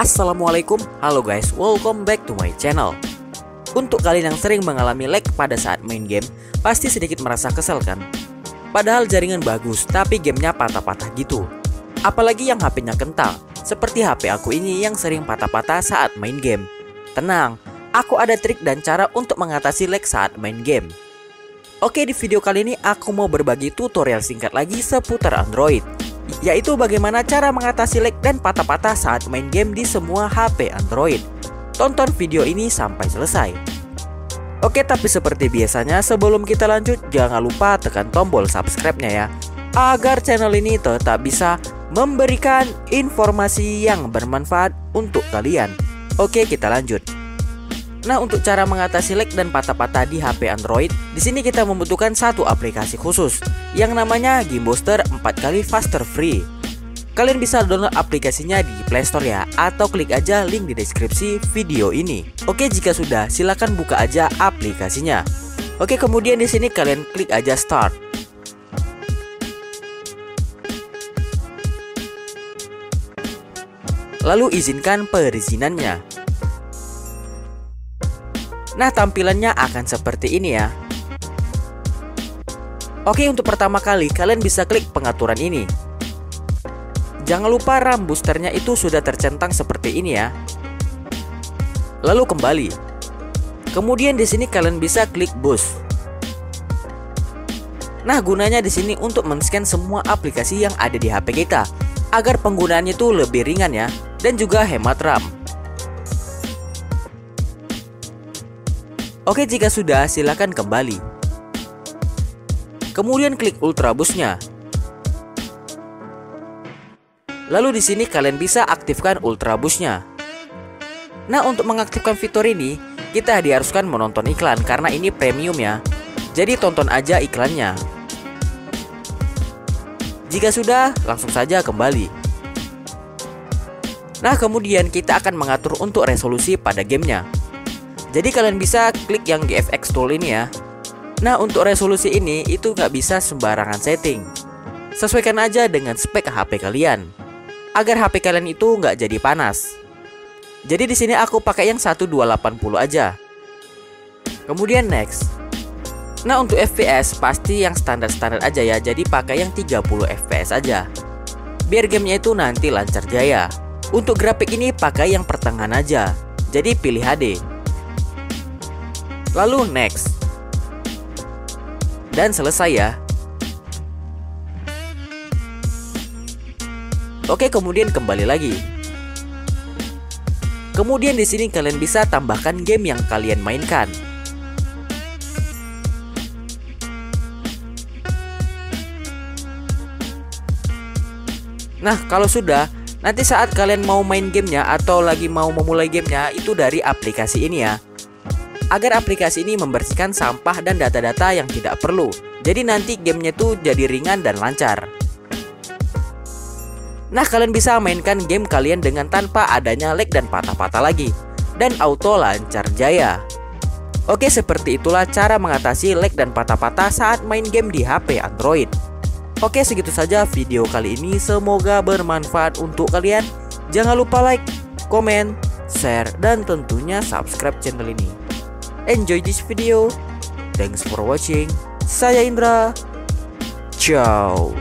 Assalamualaikum, halo guys, welcome back to my channel. Untuk kalian yang sering mengalami lag pada saat main game, pasti sedikit merasa kesel kan? Padahal jaringan bagus, tapi gamenya patah-patah gitu. Apalagi yang HP-nya kental, seperti HP aku ini yang sering patah-patah saat main game. Tenang, aku ada trik dan cara untuk mengatasi lag saat main game. Oke di video kali ini aku mau berbagi tutorial singkat lagi seputar Android yaitu bagaimana cara mengatasi lag dan patah-patah saat main game di semua HP Android. Tonton video ini sampai selesai. Oke, tapi seperti biasanya sebelum kita lanjut jangan lupa tekan tombol subscribe-nya ya agar channel ini tetap bisa memberikan informasi yang bermanfaat untuk kalian. Oke, kita lanjut. Nah, untuk cara mengatasi lag dan patah-patah di HP Android, di sini kita membutuhkan satu aplikasi khusus yang namanya Game Booster 4 kali Faster Free. Kalian bisa download aplikasinya di Play Store ya atau klik aja link di deskripsi video ini. Oke, jika sudah, silakan buka aja aplikasinya. Oke, kemudian di sini kalian klik aja Start. Lalu izinkan perizinannya. Nah tampilannya akan seperti ini ya. Oke untuk pertama kali kalian bisa klik pengaturan ini. Jangan lupa RAM boosternya itu sudah tercentang seperti ini ya. Lalu kembali. Kemudian di sini kalian bisa klik boost. Nah gunanya di sini untuk men-scan semua aplikasi yang ada di HP kita agar penggunaannya itu lebih ringan ya dan juga hemat RAM. Oke, jika sudah, silakan kembali. Kemudian klik Ultra Boost-nya. Lalu di sini kalian bisa aktifkan Ultra Boost-nya. Nah, untuk mengaktifkan fitur ini, kita diharuskan menonton iklan karena ini premium ya. Jadi tonton aja iklannya. Jika sudah, langsung saja kembali. Nah, kemudian kita akan mengatur untuk resolusi pada gamenya. Jadi kalian bisa klik yang GFX tool ini ya. Nah untuk resolusi ini itu nggak bisa sembarangan setting. Sesuaikan aja dengan spek HP kalian agar HP kalian itu nggak jadi panas. Jadi di sini aku pakai yang 1280 aja. Kemudian next. Nah untuk FPS pasti yang standar-standar aja ya Jadi pakai yang 30 FPS aja Biar gamenya itu nanti lancar jaya Untuk grafik ini pakai yang pertengahan aja Jadi pilih HD lalu next. Dan selesai ya. Oke, kemudian kembali lagi. Kemudian di sini kalian bisa tambahkan game yang kalian mainkan. Nah, kalau sudah, nanti saat kalian mau main gamenya atau lagi mau memulai gamenya itu dari aplikasi ini ya agar aplikasi ini membersihkan sampah dan data-data yang tidak perlu. Jadi nanti gamenya tuh jadi ringan dan lancar. Nah kalian bisa mainkan game kalian dengan tanpa adanya lag dan patah-patah lagi. Dan auto lancar jaya. Oke seperti itulah cara mengatasi lag dan patah-patah saat main game di HP Android. Oke segitu saja video kali ini. Semoga bermanfaat untuk kalian. Jangan lupa like, komen, share, dan tentunya subscribe channel ini enjoy this video. Thanks for watching. Saya Indra. Ciao.